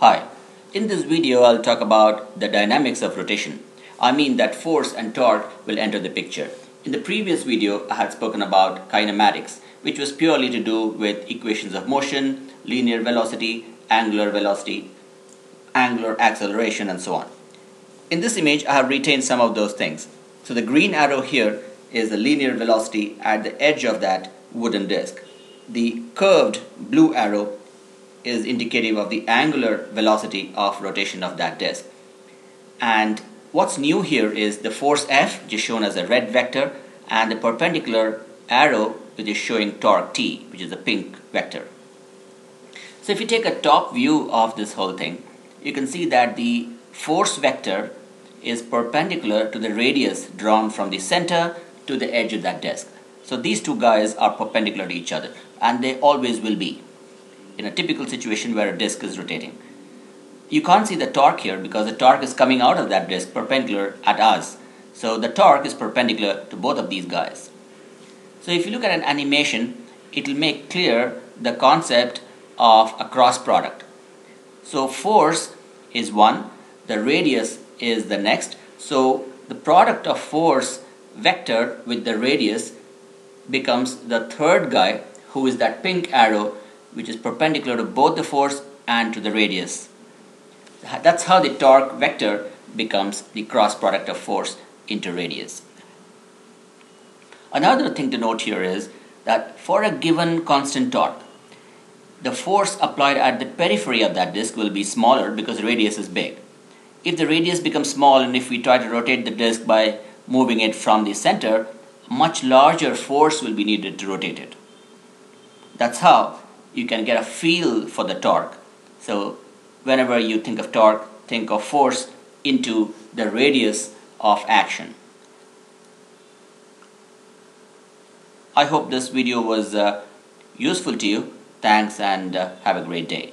Hi, in this video I'll talk about the dynamics of rotation. I mean that force and torque will enter the picture. In the previous video I had spoken about kinematics which was purely to do with equations of motion, linear velocity, angular velocity, angular acceleration and so on. In this image I have retained some of those things. So the green arrow here is the linear velocity at the edge of that wooden disc. The curved blue arrow is indicative of the angular velocity of rotation of that disk. And what's new here is the force F, which is shown as a red vector, and the perpendicular arrow, which is showing torque T, which is a pink vector. So if you take a top view of this whole thing, you can see that the force vector is perpendicular to the radius drawn from the center to the edge of that disk. So these two guys are perpendicular to each other and they always will be in a typical situation where a disk is rotating. You can't see the torque here because the torque is coming out of that disk perpendicular at us. So the torque is perpendicular to both of these guys. So if you look at an animation, it will make clear the concept of a cross product. So force is one, the radius is the next. So the product of force vector with the radius becomes the third guy who is that pink arrow which is perpendicular to both the force and to the radius. That's how the torque vector becomes the cross product of force into radius. Another thing to note here is that for a given constant torque, the force applied at the periphery of that disk will be smaller because the radius is big. If the radius becomes small and if we try to rotate the disk by moving it from the center, much larger force will be needed to rotate it. That's how you can get a feel for the torque. So whenever you think of torque, think of force into the radius of action. I hope this video was uh, useful to you. Thanks and uh, have a great day.